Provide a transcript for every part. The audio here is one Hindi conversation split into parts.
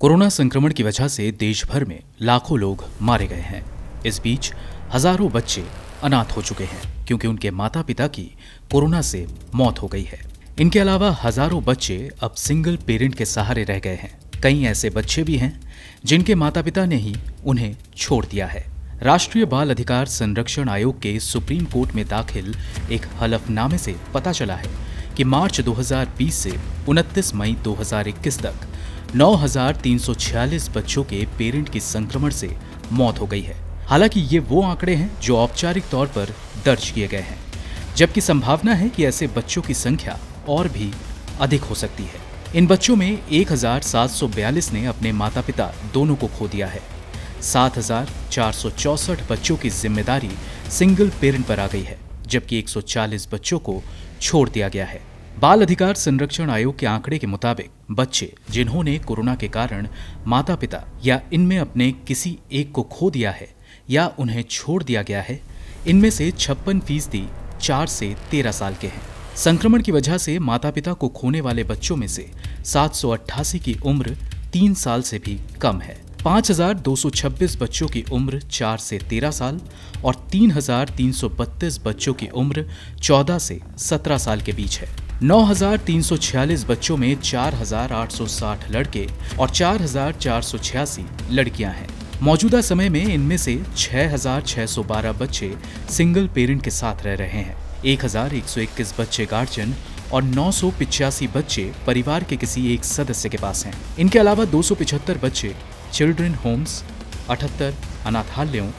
कोरोना संक्रमण की वजह से देश भर में लाखों लोग मारे गए हैं। इस बीच हज़ारों बच्चे अनाथ हो चुके हैं, क्योंकि उनके माता पिता की कोरोना से मौत हो गई है। इनके अलावा हज़ारों बच्चे अब सिंगल पेरेंट के सहारे रह गए हैं। कई ऐसे बच्चे भी हैं, जिनके माता पिता ने ही उन्हें छोड़ दिया है। राष्ट्रीय बाल अधिकार संरक्षण आयोग के सुप्रीम कोर्ट में दाखिल एक हलफनामे से पता चला है कि मार्च 2020 से 29 मई 2021 तक 9,346 बच्चों के पेरेंट की संक्रमण से मौत हो गई है। हालाँकि ये वो आंकड़े हैं जो औपचारिक तौर पर दर्ज किए गए हैं जबकि संभावना है कि ऐसे बच्चों की संख्या और भी अधिक हो सकती है। इन बच्चों में 1,742 ने अपने माता पिता दोनों को खो दिया है। सात बच्चों की ज़िम्मेदारी सिंगल पेरेंट पर आ गई है जबकि 140 बच्चों को छोड़ दिया गया है। बाल अधिकार संरक्षण आयोग के आंकड़े के मुताबिक बच्चे जिन्होंने कोरोना के कारण माता पिता या इनमें अपने किसी एक को खो दिया है या उन्हें छोड़ दिया गया है इनमें से छप्पन फ़ीसदी चार से तेरह साल के हैं। संक्रमण की वजह से माता पिता को खोने वाले बच्चों में से सात सौ अट्ठासी की उम्र तीन साल से भी कम है। 5,226 बच्चों की उम्र 4 से 13 साल और 3,332 बच्चों की उम्र 14 से 17 साल के बीच है। 9,346 बच्चों में 4,860 लड़के और 4,486 लड़कियाँ हैं। मौजूदा समय में इनमें से 6,612 बच्चे सिंगल पेरेंट के साथ रह रहे हैं। 1,121 बच्चे गार्जियन और नौ बच्चे परिवार के किसी एक सदस्य के पास हैं। इनके अलावा 275 बच्चे चिल्ड्रन होम्स अठहत्तर अनाथालयों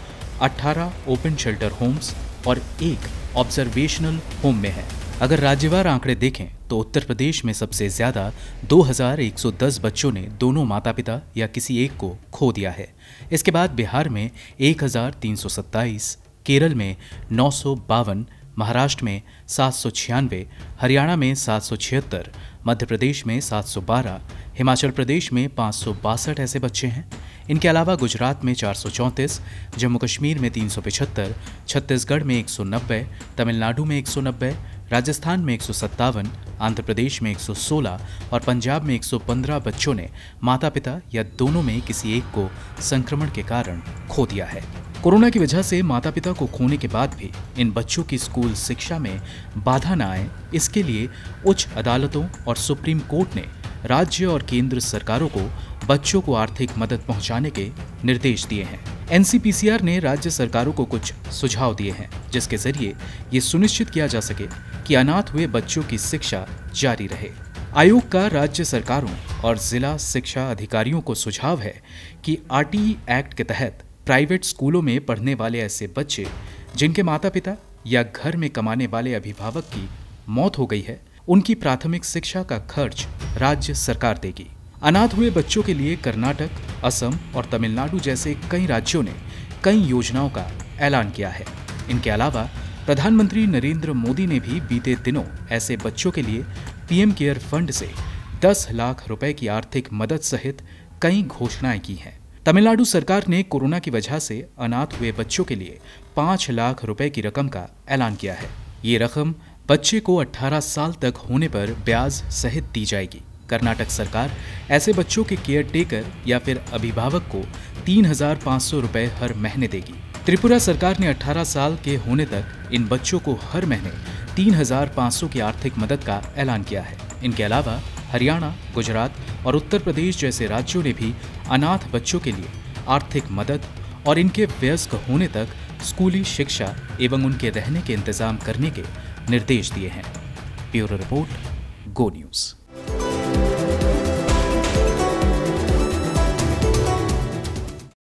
18 ओपन शेल्टर होम्स और एक ऑब्जर्वेशनल होम में है। अगर राज्यवार आंकड़े देखें तो उत्तर प्रदेश में सबसे ज़्यादा 2110 बच्चों ने दोनों माता पिता या किसी एक को खो दिया है। इसके बाद बिहार में एक हज़ार तीन सौ सत्ताईस केरल में नौ सौ बावन महाराष्ट्र में सात सौ छियानवे हरियाणा में सात सौ छिहत्तर मध्य प्रदेश में 712, हिमाचल प्रदेश में पाँच सौ बासठ ऐसे बच्चे हैं। इनके अलावा गुजरात में चार सौ चौंतीस जम्मू कश्मीर में तीन छत्तीसगढ़ में 190, तमिलनाडु में 190, राजस्थान में एक सौ सत्तावन आंध्र प्रदेश में 116 और पंजाब में 115 बच्चों ने माता पिता या दोनों में किसी एक को संक्रमण के कारण खो दिया है। कोरोना की वजह से माता पिता को खोने के बाद भी इन बच्चों की स्कूल शिक्षा में बाधा न आए, इसके लिए उच्च अदालतों और सुप्रीम कोर्ट ने राज्य और केंद्र सरकारों को बच्चों को आर्थिक मदद पहुँचाने के निर्देश दिए हैं। एनसीपीसीआर ने राज्य सरकारों को कुछ सुझाव दिए हैं, जिसके ज़रिए ये सुनिश्चित किया जा सके कि अनाथ हुए बच्चों की शिक्षा जारी रहे। आयोग का राज्य सरकारों और जिला शिक्षा अधिकारियों को सुझाव है कि आरटीई एक्ट के तहत प्राइवेट स्कूलों में पढ़ने वाले ऐसे बच्चे, जिनके माता पिता या घर में कमाने वाले अभिभावक की मौत हो गई है, उनकी प्राथमिक शिक्षा का खर्च राज्य सरकार देगी। अनाथ हुए बच्चों के लिए कर्नाटक, असम और तमिलनाडु जैसे कई राज्यों ने कई योजनाओं का ऐलान किया है। इनके अलावा प्रधानमंत्री नरेंद्र मोदी ने भी बीते दिनों ऐसे बच्चों के लिए पीएम केयर फंड से 10 लाख रुपए की आर्थिक मदद सहित कई घोषणाएँ की हैं। तमिलनाडु सरकार ने कोरोना की वजह से अनाथ हुए बच्चों के लिए पाँच लाख रुपए की रकम का ऐलान किया है। ये रकम बच्चे को 18 साल तक होने पर ब्याज सहित दी जाएगी। कर्नाटक सरकार ऐसे बच्चों के केयर टेकर या फिर अभिभावक को तीन हज़ार पाँच सौ रुपए हर महीने देगी। त्रिपुरा सरकार ने 18 साल के होने तक इन बच्चों को हर महीने तीन हज़ार पाँच सौ की आर्थिक मदद का ऐलान किया है। इनके अलावा हरियाणा, गुजरात और उत्तर प्रदेश जैसे राज्यों ने भी अनाथ बच्चों के लिए आर्थिक मदद और इनके वयस्क होने तक स्कूली शिक्षा एवं उनके रहने के इंतज़ाम करने के निर्देश दिए हैं। Bureau report, Go News.